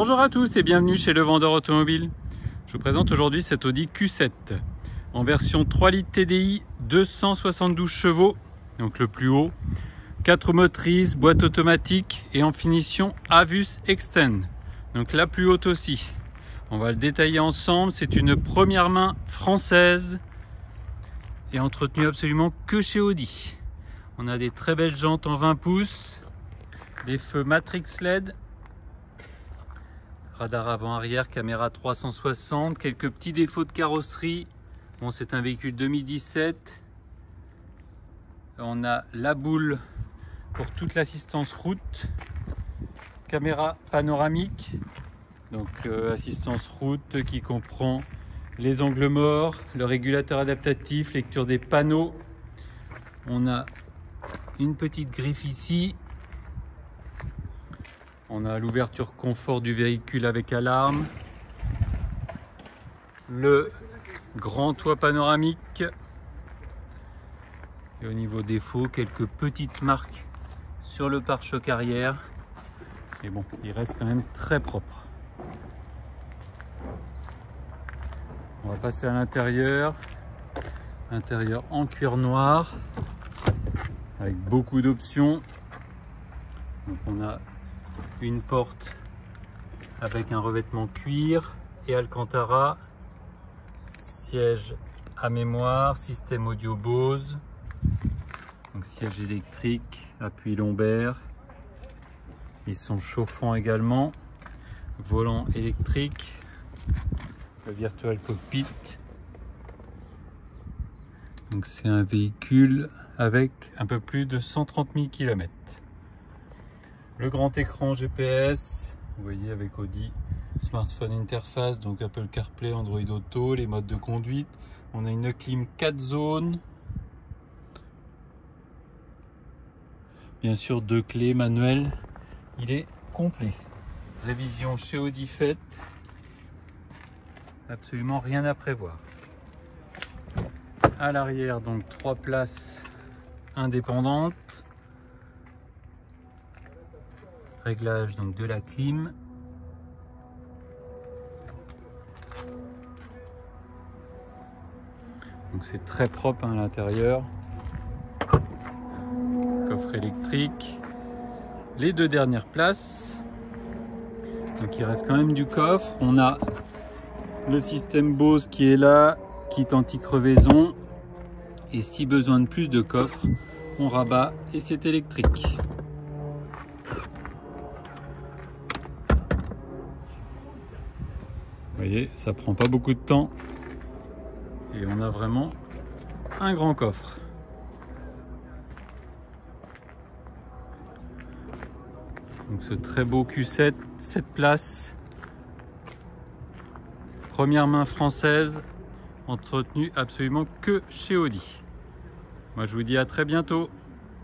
Bonjour à tous et bienvenue chez le vendeur automobile. Je vous présente aujourd'hui cet Audi Q7 en version 3 litres TDI 272 chevaux, donc le plus haut, 4 motrices, boîte automatique et en finition Avus Extend, donc la plus haute aussi. On va le détailler ensemble, c'est une première main française et entretenue absolument que chez Audi. On a des très belles jantes en 20 pouces, des feux Matrix LED radar avant-arrière, caméra 360, quelques petits défauts de carrosserie. Bon, c'est un véhicule 2017. On a la boule pour toute l'assistance route, caméra panoramique, donc euh, assistance route qui comprend les angles morts, le régulateur adaptatif, lecture des panneaux. On a une petite griffe ici on a l'ouverture confort du véhicule avec alarme. Le grand toit panoramique. Et au niveau défaut, quelques petites marques sur le pare-choc arrière. Et bon, il reste quand même très propre. On va passer à l'intérieur. Intérieur en cuir noir avec beaucoup d'options. On a une porte avec un revêtement cuir et Alcantara, siège à mémoire, système audio Bose, donc siège électrique, appui lombaire, ils sont chauffants également, volant électrique, le virtual cockpit. Donc c'est un véhicule avec un peu plus de 130 000 km. Le grand écran GPS, vous voyez avec Audi, smartphone interface, donc Apple CarPlay, Android Auto, les modes de conduite. On a une clim 4 zones. Bien sûr, deux clés manuelles. Il est complet. Révision chez Audi faite. Absolument rien à prévoir. À l'arrière, donc trois places indépendantes. Réglage donc de la clim. Donc c'est très propre hein, à l'intérieur. Coffre électrique. Les deux dernières places. Donc il reste quand même du coffre. On a le système Bose qui est là, kit anti-crevaison. Et si besoin de plus de coffre, on rabat et c'est électrique. Vous voyez, ça prend pas beaucoup de temps. Et on a vraiment un grand coffre. Donc ce très beau Q7, 7 places. Première main française, entretenue absolument que chez Audi. Moi je vous dis à très bientôt.